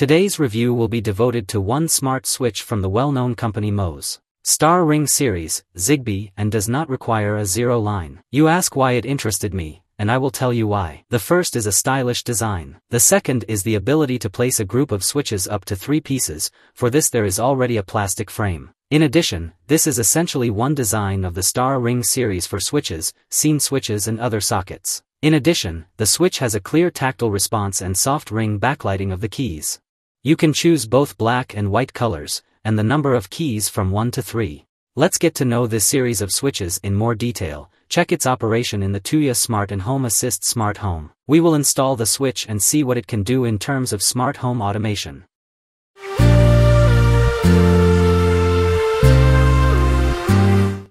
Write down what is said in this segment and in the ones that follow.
Today's review will be devoted to one smart switch from the well-known company Moes. Star Ring Series, Zigbee and does not require a zero line. You ask why it interested me, and I will tell you why. The first is a stylish design. The second is the ability to place a group of switches up to three pieces, for this there is already a plastic frame. In addition, this is essentially one design of the Star Ring series for switches, scene switches and other sockets. In addition, the switch has a clear tactile response and soft ring backlighting of the keys. You can choose both black and white colors, and the number of keys from 1 to 3. Let's get to know this series of switches in more detail, check its operation in the Tuya Smart and Home Assistant Smart Home. We will install the switch and see what it can do in terms of smart home automation.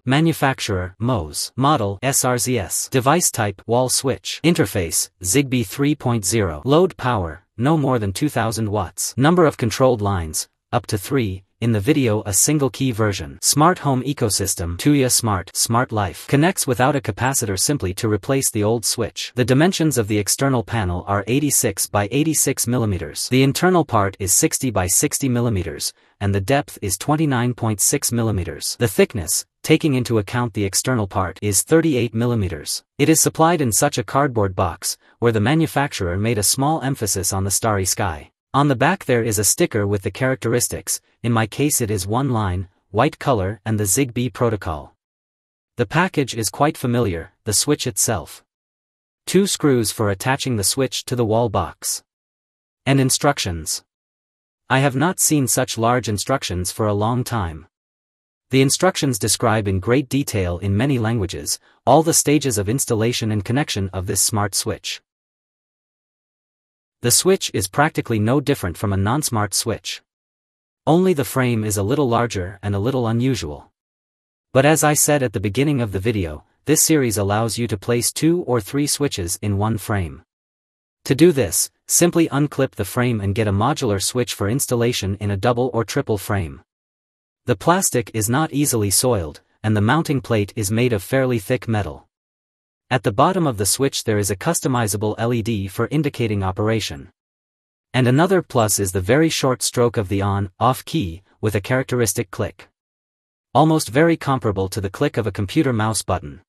Manufacturer, Moes. Model, SRZS. Device type, wall switch. Interface, Zigbee 3.0. Load power, no more than 2000 watts. Number of controlled lines, up to 3, in the video a single key version. Smart Home Ecosystem Tuya Smart Smart Life connects without a capacitor simply to replace the old switch. The dimensions of the external panel are 86 by 86 mm. The internal part is 60 by 60 mm, and the depth is 29.6 mm. The thickness, taking into account the external part is 38 mm. It is supplied in such a cardboard box, where the manufacturer made a small emphasis on the starry sky. On the back there is a sticker with the characteristics, in my case it is one line, white color and the ZigBee protocol. The package is quite familiar, the switch itself. Two screws for attaching the switch to the wall box. And instructions. I have not seen such large instructions for a long time. The instructions describe in great detail in many languages, all the stages of installation and connection of this smart switch. The switch is practically no different from a non-smart switch. Only the frame is a little larger and a little unusual. But as I said at the beginning of the video, this series allows you to place two or three switches in one frame. To do this, simply unclip the frame and get a modular switch for installation in a double or triple frame. The plastic is not easily soiled, and the mounting plate is made of fairly thick metal. At the bottom of the switch there is a customizable LED for indicating operation. And another plus is the very short stroke of the on-off key, with a characteristic click. Almost very comparable to the click of a computer mouse button.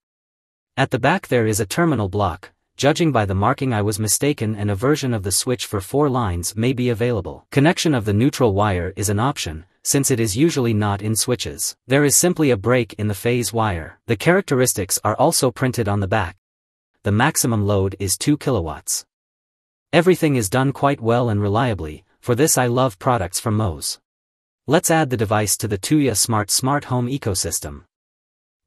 At the back there is a terminal block, judging by the marking I was mistaken and a version of the switch for four lines may be available. Connection of the neutral wire is an option, since it is usually not in switches. There is simply a break in the phase wire. The characteristics are also printed on the back. The maximum load is 2 kilowatts. Everything is done quite well and reliably, for this I love products from Moes. Let's add the device to the Tuya Smart Smart Home ecosystem.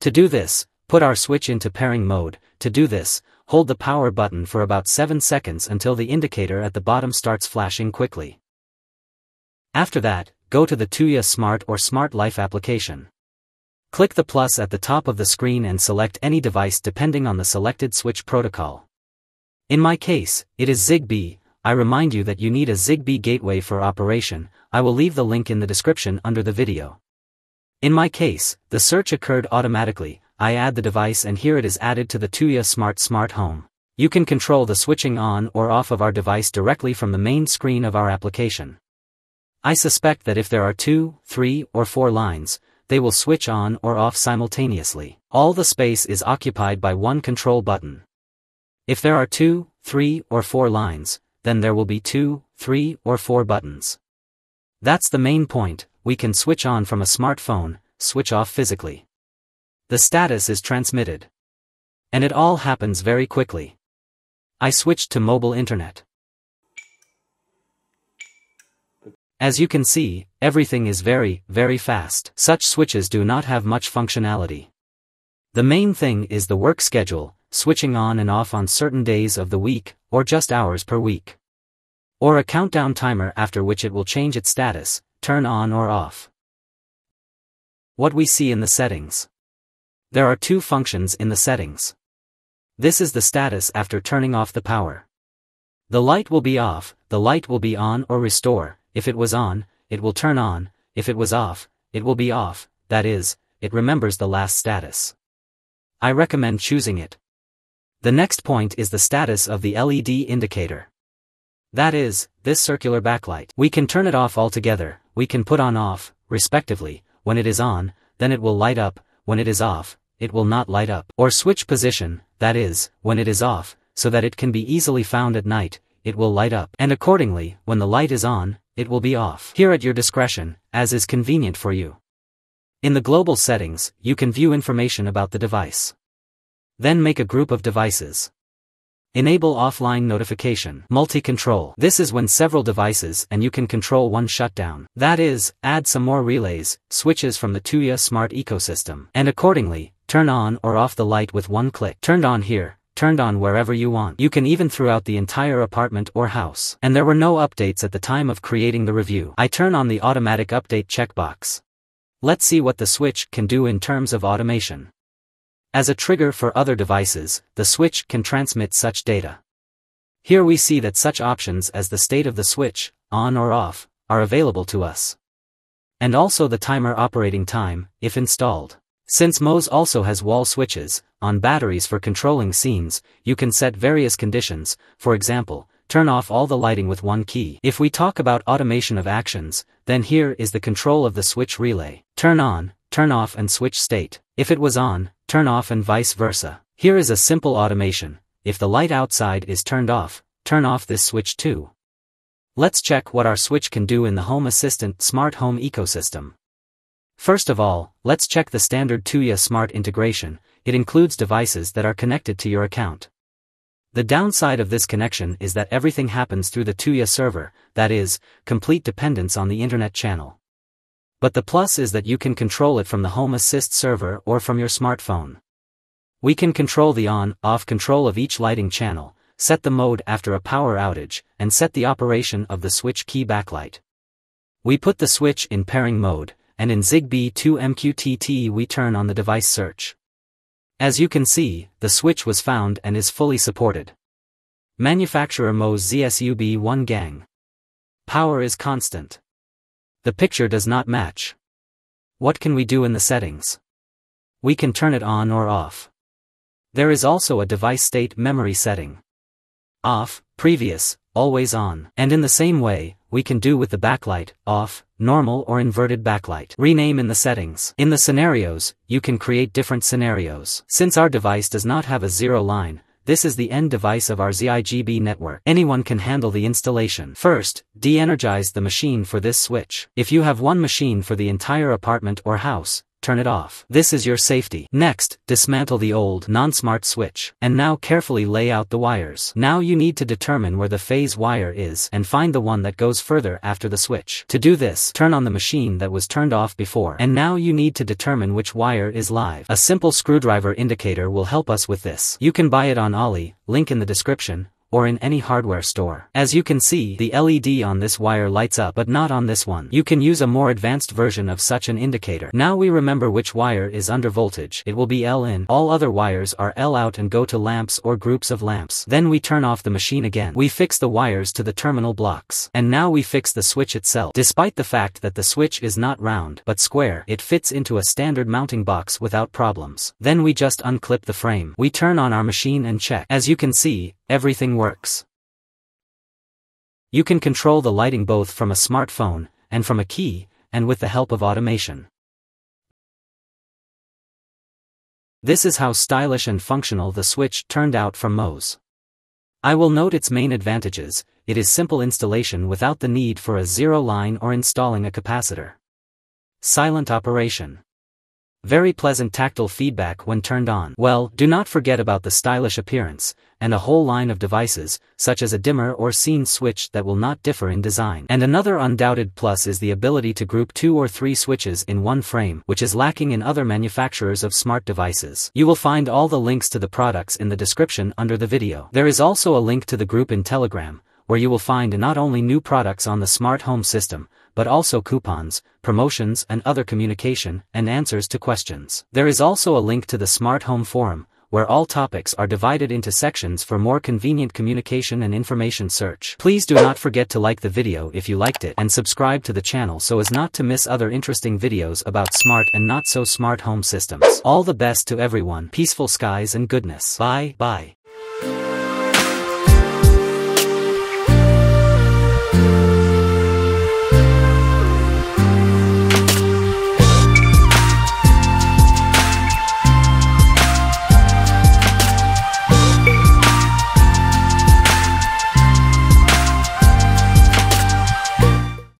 To do this, put our switch into pairing mode, to do this, hold the power button for about 7 seconds until the indicator at the bottom starts flashing quickly. After that, go to the Tuya Smart or Smart Life application. Click the plus at the top of the screen and select any device depending on the selected switch protocol. In my case, it is ZigBee, I remind you that you need a ZigBee gateway for operation, I will leave the link in the description under the video. In my case, the search occurred automatically, I add the device and here it is added to the Tuya Smart Smart Home. You can control the switching on or off of our device directly from the main screen of our application. I suspect that if there are two, three, or four lines, they will switch on or off simultaneously. All the space is occupied by one control button. If there are two, three, or four lines, then there will be two, three, or four buttons. That's the main point, we can switch on from a smartphone, switch off physically. The status is transmitted. And it all happens very quickly. I switched to mobile internet. As you can see, everything is very, very fast. Such switches do not have much functionality. The main thing is the work schedule, switching on and off on certain days of the week, or just hours per week. Or a countdown timer after which it will change its status, turn on or off. What we see in the settings. There are two functions in the settings. This is the status after turning off the power. The light will be off, the light will be on or restore, if it was on, it will turn on, if it was off, it will be off, that is, it remembers the last status. I recommend choosing it. The next point is the status of the LED indicator. That is, this circular backlight. We can turn it off altogether, we can put on off, respectively, when it is on, then it will light up, when it is off, it will not light up. Or switch position, that is, when it is off, so that it can be easily found at night, it will light up. And accordingly, when the light is on, it will be off. Here at your discretion, as is convenient for you. In the global settings, you can view information about the device. Then make a group of devices. Enable offline notification. Multi-control. This is when several devices and you can control one shutdown. That is, add some more relays, switches from the Tuya smart ecosystem. And accordingly, turn on or off the light with one click. Turned on here, turned on wherever you want. You can even throughout the entire apartment or house. And there were no updates at the time of creating the review. I turn on the automatic update checkbox. Let's see what the switch can do in terms of automation. As a trigger for other devices, the switch can transmit such data. Here we see that such options as the state of the switch, on or off, are available to us. And also the timer operating time, if installed. Since Moes also has wall switches, on batteries for controlling scenes, you can set various conditions, for example, turn off all the lighting with one key. If we talk about automation of actions, then here is the control of the switch relay. Turn on, turn off and switch state. If it was on, turn off and vice versa. Here is a simple automation, if the light outside is turned off, turn off this switch too. Let's check what our switch can do in the Home Assistant smart home ecosystem. First of all, let's check the standard Tuya smart integration, it includes devices that are connected to your account. The downside of this connection is that everything happens through the Tuya server, that is, complete dependence on the internet channel. But the plus is that you can control it from the Home Assistant server or from your smartphone. We can control the on-off control of each lighting channel, set the mode after a power outage, and set the operation of the switch key backlight. We put the switch in pairing mode, and in ZigBee 2 MQTT we turn on the device search. As you can see, the switch was found and is fully supported. Manufacturer Moes ZSUB1 gang. Power is constant. The picture does not match. What can we do in the settings? We can turn it on or off. There is also a device state memory setting. Off, previous, always on. And in the same way, we can do with the backlight, off, normal or inverted backlight. Rename in the settings. In the scenarios, you can create different scenarios. Since our device does not have a zero line, this is the end device of our ZigBee network. Anyone can handle the installation. First, de-energize the machine for this switch. If you have one machine for the entire apartment or house, turn it off. This is your safety. Next, dismantle the old non-smart switch. And now carefully lay out the wires. Now you need to determine where the phase wire is and find the one that goes further after the switch. To do this, turn on the machine that was turned off before. And now you need to determine which wire is live. A simple screwdriver indicator will help us with this. You can buy it on Ali, link in the description, or in any hardware store. As you can see, the LED on this wire lights up but not on this one. You can use a more advanced version of such an indicator. Now we remember which wire is under voltage. It will be L in. All other wires are L out and go to lamps or groups of lamps. Then we turn off the machine again. We fix the wires to the terminal blocks. And now we fix the switch itself. Despite the fact that the switch is not round but square, it fits into a standard mounting box without problems. Then we just unclip the frame. We turn on our machine and check. As you can see, everything works. You can control the lighting both from a smartphone, and from a key, and with the help of automation. This is how stylish and functional the switch turned out from Moes. I will note its main advantages, it is simple installation without the need for a zero line or installing a capacitor. Silent operation. Very pleasant tactile feedback when turned on. Well, do not forget about the stylish appearance, and a whole line of devices, such as a dimmer or scene switch that will not differ in design. And another undoubted plus is the ability to group two or three switches in one frame, which is lacking in other manufacturers of smart devices. You will find all the links to the products in the description under the video. There is also a link to the group in Telegram, where you will find not only new products on the smart home system, but also coupons, promotions and other communication and answers to questions. There is also a link to the Smart Home Forum, where all topics are divided into sections for more convenient communication and information search. Please do not forget to like the video if you liked it and subscribe to the channel so as not to miss other interesting videos about smart and not so smart home systems. All the best to everyone, peaceful skies and goodness. Bye, bye.